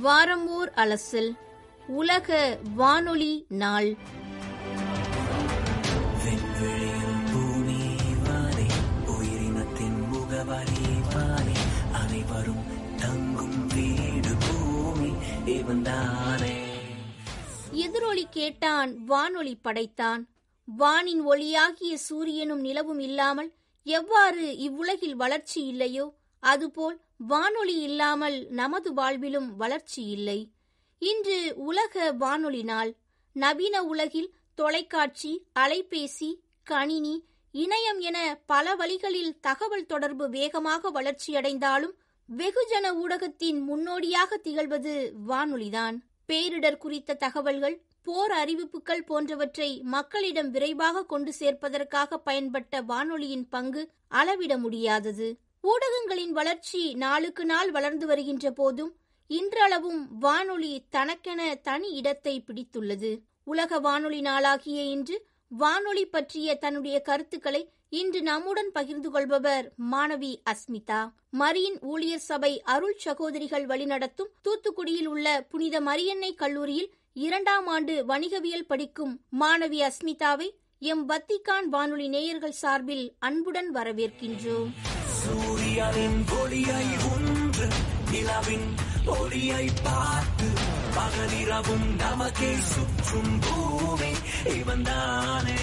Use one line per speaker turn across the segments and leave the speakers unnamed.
வாரமோர் அலசல் உலக வானொலி நாள்.
அனைவரும் தங்கும் வீடு பூமி இவன்தானே.
எதிரொலி கேட்டான் வானொலி படைத்தான். வானின் ஒளியாகிய சூரியனும் நிலவும் இல்லாமல் எவ்வாறு இவ்வுலகில் வளர்ச்சி இல்லையோ? அதுபோல் வானொலி இல்லாமல் நமது வாழ்விலும் வளர்ச்சி இல்லை. இன்று உலக வானொலி நாள். நவீன உலகில் தொலைக்காட்சி அலைபேசி கணினி இணையம் என பல வழிகளில் தகவல் தொடர்பு வேகமாக வளர்ச்சியடைந்தாலும் வெகுஜன ஊடகத்தின் முன்னோடியாக திகழ்வது வானொலிதான். பேரிடர் குறித்த தகவல்கள் போர் அறிவிப்புகள் போன்றவற்றை மக்களிடம் விரைவாக கொண்டு சேர்ப்பதற்காக பயன்பட்ட வானொலியின் பங்கு அளவிட முடியாதது. ஊடகங்களின் வளர்ச்சி நாளுக்கு நாள் வளர்ந்து வருகின்ற போதும் இன்றளவும் வானொலி தனக்கென தனி இடத்தை பிடித்துள்ளது. உலக வானொலி நாளாகிய இன்று வானொலி பற்றிய தன்னுடைய கருத்துக்களை இன்று நம்முடன் பகிர்ந்து கொள்பவர் மாணவி அஸ்மிதா. மரியின் ஊழியர் சபை அருள் சகோதரிகள் வழிநடத்தும் தூத்துக்குடியில் உள்ள புனித மரியன்னை கல்லூரியில் இரண்டாம் ஆண்டு வணிகவியல் படிக்கும் மாணவி அஸ்மிதாவை எம் வத்திகான் வானொலி நேயர்கள் சார்பில் அன்புடன் வரவேற்கின்றோம்.
சூரியனின் ஒளியை ஒன்று நிலவின் ஒளியை பார்த்து பகலிரவும் நமக்கே சுற்றும் பூமி இவன்தானே.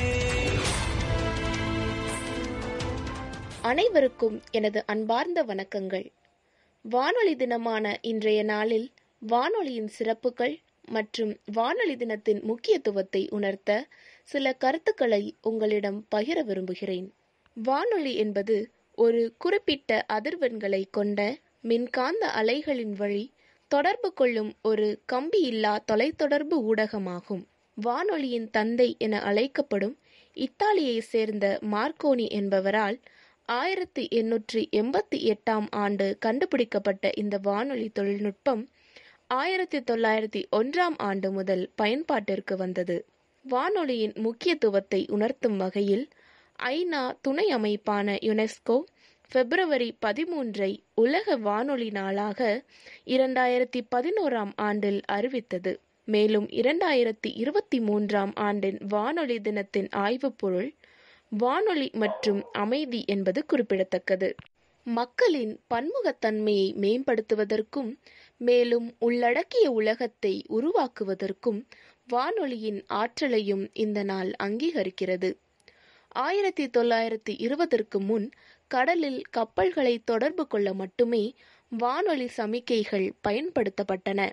அனைவருக்கும் எனது அன்பார்ந்த வணக்கங்கள். வானொலி தினமான இன்றைய நாளில் வானொலியின் சிறப்புகள் மற்றும் வானொலி தினத்தின் முக்கியத்துவத்தை உணர்த்த சில கருத்துக்களை உங்களிடம் பகிர விரும்புகிறேன். வானொலி என்பது ஒரு குறிப்பிட்ட அதிர்வெண்களை கொண்ட மின்காந்த அலைகளின் வழி தொடர்பு கொள்ளும் ஒரு கம்பியில்லா தொலைத்தொடர்பு ஊடகமாகும். வானொலியின் தந்தை என அழைக்கப்படும் இத்தாலியைச் சேர்ந்த மார்க்கோனி என்பவரால் ஆயிரத்தி எண்ணூற்றி எண்பத்தி எட்டாம் ஆண்டு கண்டுபிடிக்கப்பட்ட இந்த வானொலி தொழில்நுட்பம் ஆயிரத்தி தொள்ளாயிரத்தி ஒன்றாம் ஆண்டு முதல் பயன்பாட்டிற்கு வந்தது. வானொலியின் முக்கியத்துவத்தை உணர்த்தும் வகையில் ஐநா துணை அமைப்பான யுனெஸ்கோ பிப்ரவரி பதிமூன்றை உலக வானொலி நாளாக இரண்டாயிரத்தி பதினோராம் ஆண்டில் அறிவித்தது. மேலும் இரண்டாயிரத்தி இருபத்தி மூன்றாம் ஆண்டின் வானொலி தினத்தின் ஆய்வுப் பொருள் வானொலி மற்றும் அமைதி என்பது குறிப்பிடத்தக்கது. மக்களின் பன்முகத்தன்மையை மேம்படுத்துவதற்கும் மேலும் உள்ளடக்கிய உலகத்தை உருவாக்குவதற்கும் வானொலியின் ஆற்றலையும் இந்த நாள் அங்கீகரிக்கிறது. ஆயிரத்தி தொள்ளாயிரத்தி இருபதற்கு முன் கடலில் கப்பல்களை தொடர்பு கொள்ள மட்டுமே வானொலி சமிக்கைகள் பயன்படுத்தப்பட்டன.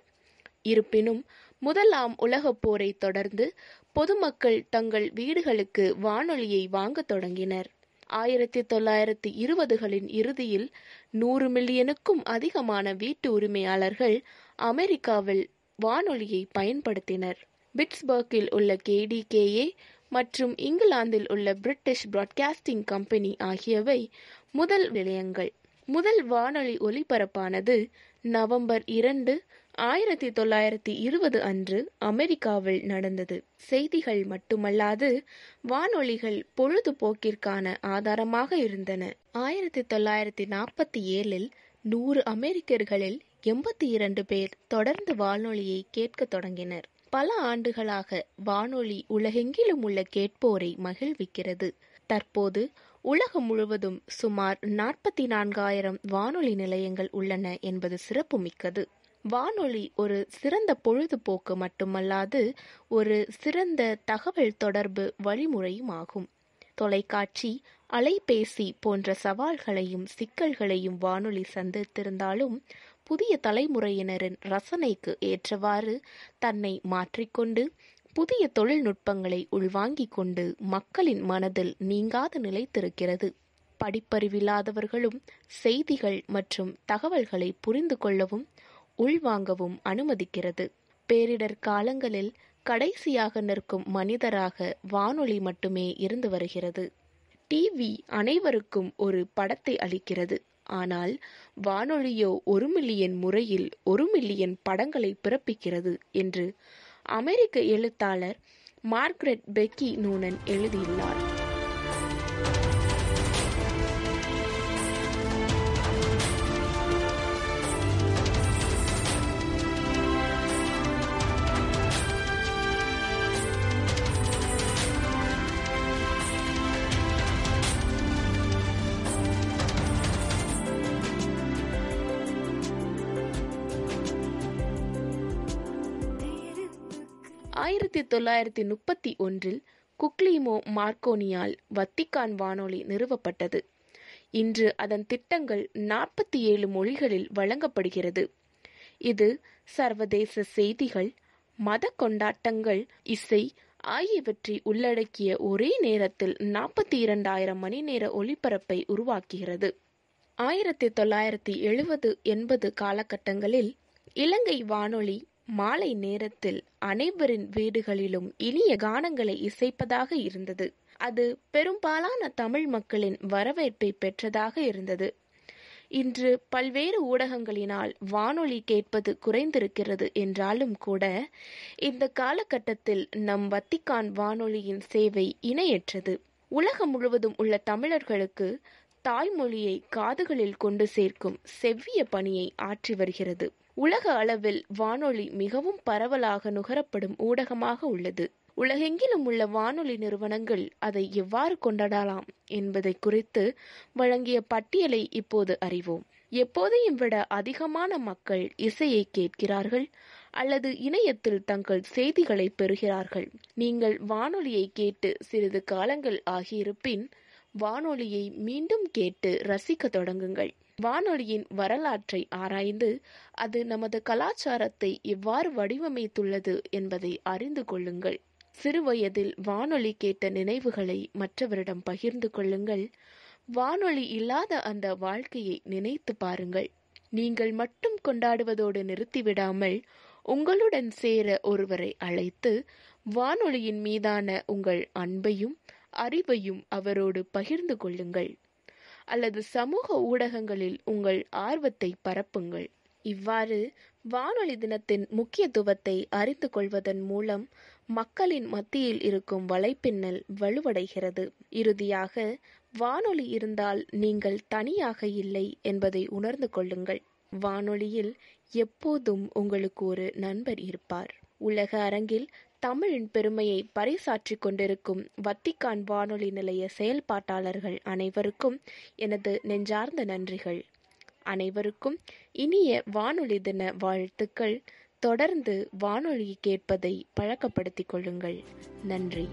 இருப்பினும் முதலாம் உலகப் போரை தொடர்ந்து பொதுமக்கள் தங்கள் வீடுகளுக்கு வானொலியை வாங்கத் தொடங்கினர். ஆயிரத்தி தொள்ளாயிரத்தி இருபதுகளின் இறுதியில் நூறு மில்லியனுக்கும் அதிகமான வீட்டு உரிமையாளர்கள் அமெரிக்காவில் வானொலியை பயன்படுத்தினர். பிட்ஸ்பர்க்கில் உள்ள கேடிகேஏ மற்றும் இங்கிலாந்தில் உள்ள பிரிட்டிஷ் பிராட்காஸ்டிங் கம்பெனி ஆகியவை முதல் நிலையங்கள். முதல் வானொலி ஒலிபரப்பானது நவம்பர் இரண்டு ஆயிரத்தி தொள்ளாயிரத்தி இருபது அன்று அமெரிக்காவில் நடந்தது. செய்திகள் மட்டுமல்லாது வானொலிகள் பொழுதுபோக்கிற்கான ஆதாரமாக இருந்தன. ஆயிரத்தி தொள்ளாயிரத்தி நாற்பத்தி ஏழில் நூறு அமெரிக்கர்களில் எண்பத்தி இரண்டு பேர் தொடர்ந்து வானொலியை கேட்க தொடங்கினர். பல ஆண்டுகளாக வானொலி உலகெங்கிலும் உள்ள கேட்போரை மகிழ்விக்கிறது. தற்போது உலகம் முழுவதும் சுமார் நாற்பத்தி நான்காயிரம் வானொலி நிலையங்கள் உள்ளன என்பது சிறப்புமிக்கது. வானொலி ஒரு சிறந்த பொழுதுபோக்கு மட்டுமல்லாது ஒரு சிறந்த தகவல் தொடர்பு வழிமுறையும் ஆகும் தொலைக்காட்சி அலைபேசி போன்ற சவால்களையும் சிக்கல்களையும் வானொலி சந்தித்திருந்தாலும் புதிய தலைமுறையினரின் ரசனைக்கு ஏற்றவாறு தன்னை மாற்றிக்கொண்டு புதிய தொழில்நுட்பங்களை உள்வாங்கிக் கொண்டு மக்களின் மனதில் நீங்காது நிலைத்திருக்கிறது. படிப்பறிவில்லாதவர்களும் செய்திகள் மற்றும் தகவல்களை புரிந்து கொள்ளவும் உள்வாங்கவும் அனுமதிக்கிறது. பேரிடர் காலங்களில் கடைசியாக நிற்கும் மனிதராக வானொலி மட்டுமே இருந்து வருகிறது. டிவி அனைவருக்கும் ஒரு படத்தை அளிக்கிறது. ஆனால் வானொலியோ ஒரு மில்லியன் முறையில் ஒரு மில்லியன் படங்களை பிறப்பிக்கிறது என்று அமெரிக்க எழுத்தாளர் மார்க்ரெட் பெக்கி நூனன் எழுதியுள்ளார். ஆயிரத்தி தொள்ளாயிரத்தி முப்பத்தி ஒன்றில் குக்லிமோ மார்க்கோனியால் வத்திக்கான் வானொலி நிறுவப்பட்டது. இன்று அதன் திட்டங்கள் நாற்பத்தி ஏழு மொழிகளில் வழங்கப்படுகிறது. இது சர்வதேச செய்திகள் மத கொண்டாட்டங்கள் இசை ஆகியவற்றை உள்ளடக்கிய ஒரே நேரத்தில் நாற்பத்தி இரண்டாயிரம் மணி நேர ஒளிபரப்பை உருவாக்குகிறது. ஆயிரத்தி தொள்ளாயிரத்தி எழுபது எண்பது காலகட்டங்களில் இலங்கை வானொலி மாலை நேரத்தில் அனைவரின் வீடுகளிலும் இனிய கானங்களை இசைப்பதாக இருந்தது. அது பெரும்பாலான தமிழ் மக்களின் வரவேற்பை பெற்றதாக இருந்தது. இன்று பல்வேறு ஊடகங்களினால் வானொலி கேட்பது குறைந்திருக்கிறது என்றாலும் கூட இந்த காலகட்டத்தில் நம் வத்திக்கான் வானொலியின் சேவை இணையற்றது. உலகம் முழுவதும் உள்ள தமிழர்களுக்கு தாய்மொழியை காதுகளில் கொண்டு சேர்க்கும் செவ்விய பணியை ஆற்றி வருகிறது. உலக அளவில் வானொலி மிகவும் பரவலாக நுகரப்படும் ஊடகமாக உள்ளது. உலகெங்கிலும் உள்ள வானொலி நிறுவனங்கள் அதை எவ்வாறு கொண்டாடலாம் என்பதை குறித்து வழங்கிய பட்டியலை இப்போது அறிவோம். எப்போதையும் விட அதிகமான மக்கள் இசையை கேட்கிறார்கள் அல்லது இணையத்தில் தங்கள் செய்திகளை பெறுகிறார்கள். நீங்கள் வானொலியை கேட்டு சிறிது காலங்கள் ஆகியிருப்பின் வானொலியை மீண்டும் கேட்டு ரசிக்க தொடங்குங்கள். வானொலியின் வரலாற்றை ஆராய்ந்து அது நமது கலாச்சாரத்தை எவ்வாறு வடிவமைத்துள்ளது என்பதை அறிந்து கொள்ளுங்கள். சிறுவயதில் வானொலி கேட்ட நினைவுகளை மற்றவரிடம் பகிர்ந்து கொள்ளுங்கள். வானொலி இல்லாத அந்த வாழ்க்கையை நினைத்து பாருங்கள். நீங்கள் மட்டும் கொண்டாடுவதோடு நிறுத்திவிடாமல் உங்களுடன் சேர ஒருவரை அழைத்து வானொலியின் மீதான உங்கள் அன்பையும் அறிவையும் அவரோடு பகிர்ந்து கொள்ளுங்கள். அல்லது சமூக ஊடகங்களில் உங்கள் ஆர்வத்தை பரப்புங்கள். இவ்வாறு வானொலி தினத்தின் முக்கியத்துவத்தை அறிந்து கொள்வதன் மூலம் மக்களின் மத்தியில் இருக்கும் வலைப்பின்னல் வலுவடைகிறது. இறுதியாக வானொலி இருந்தால் நீங்கள் தனியாக இல்லை என்பதை உணர்ந்து கொள்ளுங்கள். வானொலியில் எப்போதும் உங்களுக்கு ஒரு நண்பர் இருப்பார். உலக அரங்கில் தமிழின் பெருமையை பறைசாற்றிக் கொண்டிருக்கும் வத்திக்கான் வானொலி நிலைய செயல்பாட்டாளர்கள் அனைவருக்கும் எனது நெஞ்சார்ந்த நன்றிகள். அனைவருக்கும் இனிய வானொலி தின வாழ்த்துக்கள். தொடர்ந்து வானொலி கேட்பதை பழக்கப்படுத்திக் கொள்ளுங்கள். நன்றி.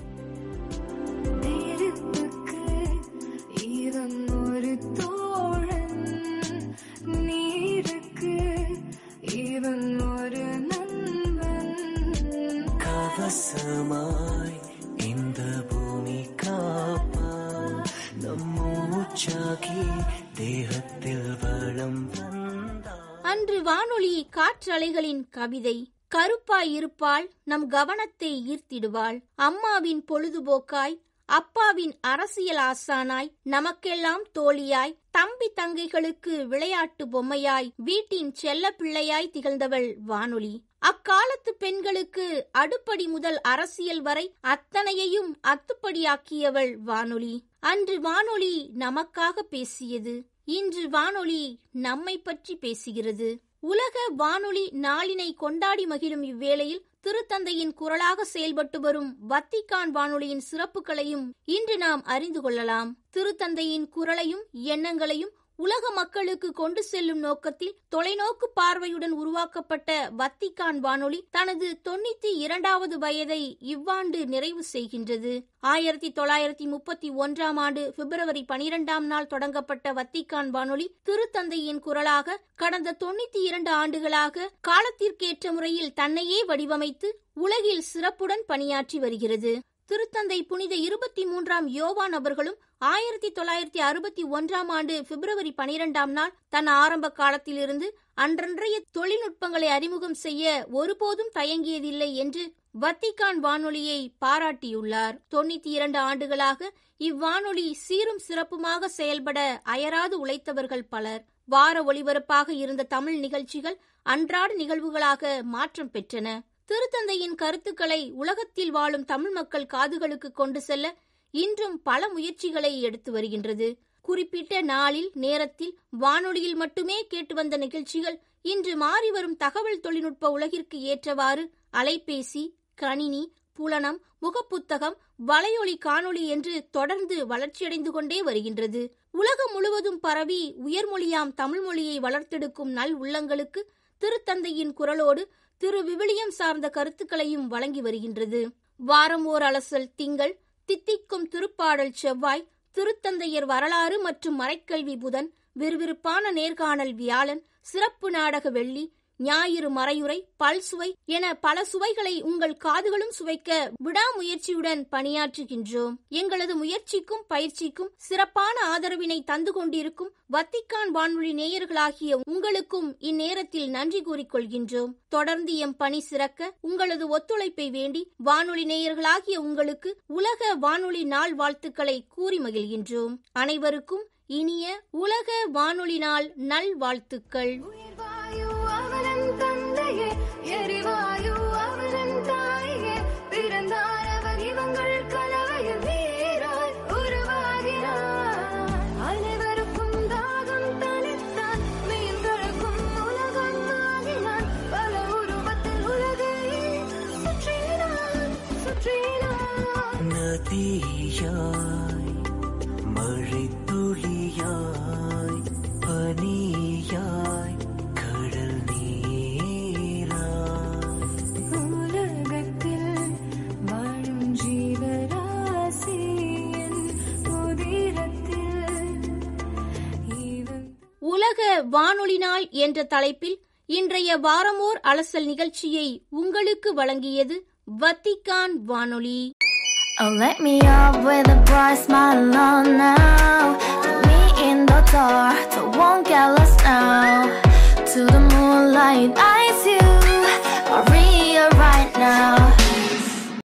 காற்றலைகளின் கவிதை கருப்பாய் இருப்பாள் நம் கவனத்தை ஈர்த்திடுவாள். அம்மாவின் பொழுதுபோக்காய் அப்பாவின் அரசியல் ஆசானாய் நமக்கெல்லாம் தோழியாய் தம்பி தங்கைகளுக்கு விளையாட்டு பொம்மையாய் வீட்டின் செல்ல பிள்ளையாய் திகழ்ந்தவள் வானொலி. அக்காலத்து பெண்களுக்கு அடுப்படி முதல் அரசியல் வரை அத்தனையையும் அத்துப்படியாக்கியவள் வானொலி. அன்று வானொலி நமக்காக பேசியது. இன்று வானொலி நம்மை பற்றி பேசுகிறது. உலக வானொலி நாளினை கொண்டாடி மகிழும் இவ்வேளையில் திருத்தந்தையின் குரலாக செயல்பட்டு வரும் வத்திக்கான் வானொலியின் சிறப்புகளையும் இன்று நாம் அறிந்து கொள்ளலாம். திருத்தந்தையின் குரலையும் எண்ணங்களையும் உலக மக்களுக்கு கொண்டு செல்லும் நோக்கத்தில் தொலைநோக்கு பார்வையுடன் உருவாக்கப்பட்ட வத்திக்கான் வானொலி தனது தொண்ணூத்தி இரண்டாவது வயதை இவ்வாண்டு நிறைவு செய்கின்றது. ஆயிரத்தி தொள்ளாயிரத்தி முப்பத்தி ஒன்றாம் ஆண்டு பிப்ரவரி பனிரெண்டாம் நாள் தொடங்கப்பட்ட வத்திக்கான் வானொலி திருத்தந்தையின் குரலாக கடந்த தொண்ணூத்தி இரண்டு ஆண்டுகளாக காலத்திற்கேற்ற முறையில் தன்னையே வடிவமைத்து உலகில் சிறப்புடன் பணியாற்றி வருகிறது. திருத்தந்தை புனித இருபத்தி மூன்றாம் யோவான் அவர்களும் ஆயிரத்தி தொள்ளாயிரத்தி அறுபத்தி ஒன்றாம் ஆண்டு பிப்ரவரி பனிரெண்டாம் நாள் தன் ஆரம்ப காலத்திலிருந்து அன்றன்றைய தொழில்நுட்பங்களை அறிமுகம் செய்ய ஒருபோதும் தயங்கியதில்லை என்று வத்திகான் வானொலியை பாராட்டியுள்ளார். தொண்ணூத்தி இரண்டு ஆண்டுகளாக இவ்வானொலி சீரும் சிறப்புமாக செயல்பட அயராது உழைத்தவர்கள் பலர். வார ஒளிபரப்பாக இருந்த தமிழ் நிகழ்ச்சிகள் அன்றாட நிகழ்வுகளாக மாற்றம் பெற்றன. திருத்தந்தையின் கருத்துக்களை உலகத்தில் வாழும் தமிழ் மக்கள் காதுகளுக்கு கொண்டு செல்ல இன்றும் பல முயற்சிகளை எடுத்து வருகின்றது. குறிப்பிட்ட நாளில் நேரத்தில் வானொலியில் மட்டுமே கேட்டு வந்த நிகழ்ச்சிகள் இன்று மாறி வரும் தகவல் தொழில்நுட்ப உலகிற்கு ஏற்றவாறு அலைபேசி கணினி புலனம் முகப்புத்தகம் வலையொலி காணொளி என்று தொடர்ந்து வளர்ச்சியடைந்து கொண்டே வருகின்றது. உலகம் முழுவதும் பரவி உயர்மொழியாம் தமிழ் மொழியை வளர்த்தெடுக்கும் நல் உள்ளங்களுக்கு திருத்தந்தையின் குரலோடு திரு. விவிலியம் சார்ந்த கருத்துக்களையும் வழங்கி வருகின்றது. வாரம் ஓர் அலசல் திங்கள் தித்திக்கும் திருப்பாடல் செவ்வாய் திருத்தந்தையர் வரலாறு மற்றும் மறைக்கல்வி புதன் விறுவிறுப்பான நேர்காணல் வியாழன் சிறப்பு நாடக வெள்ளி ஞாயிறு மறையுறை பல்சுவை என பல சுவைகளை உங்கள் காதுகளும் சுவைக்க விடாமுயற்சியுடன் பணியாற்றுகின்றோம். எங்களது முயற்சிக்கும் பயிற்சிக்கும் சிறப்பான ஆதரவினை தந்து கொண்டிருக்கும் வத்திக்கான் வானொலி நேயர்களாகிய உங்களுக்கும் இந்நேரத்தில் நன்றி கூறிக்கொள்கின்றோம். தொடர்ந்து எம் பணி சிறக்க உங்களது ஒத்துழைப்பை வேண்டி வானொலி நேயர்களாகிய உங்களுக்கு உலக வானொலி நாள் வாழ்த்துக்களை கூறி மகிழ்கின்றோம். அனைவருக்கும் இனிய உலக வானொலி நாள் நல்வாழ்த்துக்கள்.
வாழ்த்துக்கள்
நதியாய் மழை துளியாய் பனியாய்
உலக வானொலி நாள் என்ற தலைப்பில் இன்றைய வாரமோர் அலசல் நிகழ்ச்சியை உங்களுக்கு வழங்கியது வத்திக்கான் வானொலி
Oh, let me up with a bright smile on now. Put me in the dark, so won't get lost now. To the moonlight, eyes you are real right now.